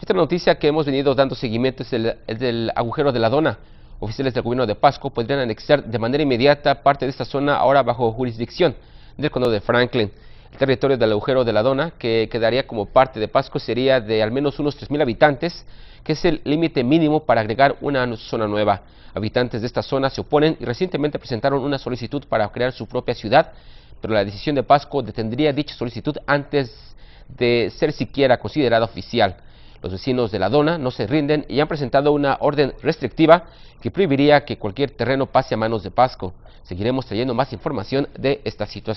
Esta noticia que hemos venido dando seguimiento es el, del agujero de la dona. Oficiales del gobierno de Pasco podrían anexar de manera inmediata parte de esta zona ahora bajo jurisdicción del condado de Franklin. El territorio del agujero de la dona, que quedaría como parte de Pasco, sería de al menos unos 3.000 habitantes, que es el límite mínimo para agregar una zona nueva. Habitantes de esta zona se oponen y recientemente presentaron una solicitud para crear su propia ciudad, pero la decisión de Pasco detendría dicha solicitud antes de ser siquiera considerada oficial. Los vecinos de la Dona no se rinden y han presentado una orden restrictiva que prohibiría que cualquier terreno pase a manos de Pasco. Seguiremos trayendo más información de esta situación.